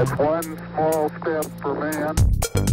That's one small step for man.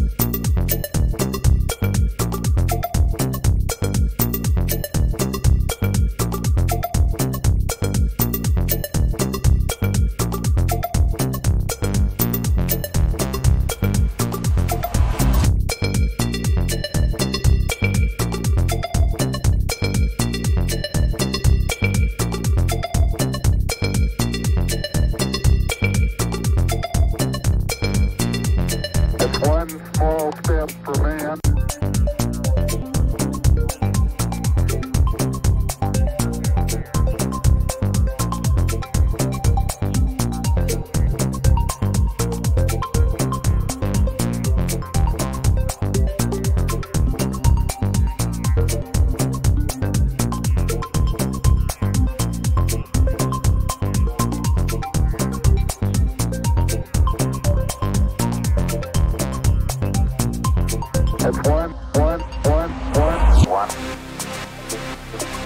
One, one, one, one.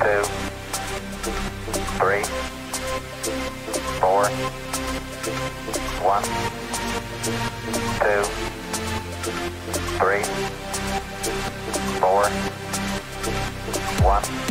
Two, three, four. One, two, three, four. One,